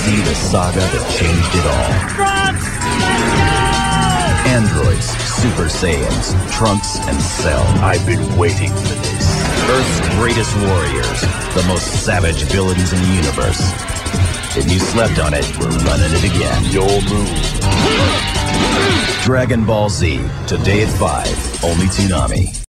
See the saga that changed it all. Androids, Super Saiyans, Trunks, and Cell. I've been waiting for this. Earth's greatest warriors, the most savage villains in the universe. If you slept on it, we're running it again. Your move. Dragon Ball Z, today at 5, only Toonami.